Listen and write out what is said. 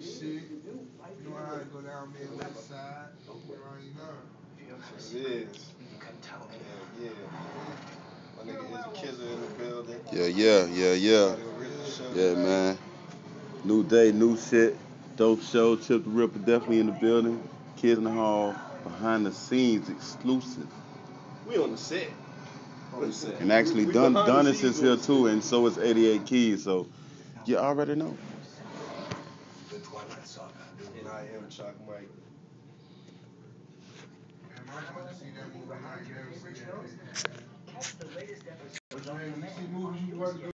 Shit. You know how to go down Midwest side. You already know. It is. Yeah, yeah. My nigga Izza Kizza in the building. Yeah, yeah, yeah, yeah. Yeah, man. New day, new shit. Dope show. Chip the Ripper definitely in the building. Kids in the hall. Behind the scenes exclusive. We on the set. On the set. And actually, We Dun behind Dunnis is here too, and so is 88 Keys. So you already know. And I am Chalk Mike. Man, I want to see that movie. I ain't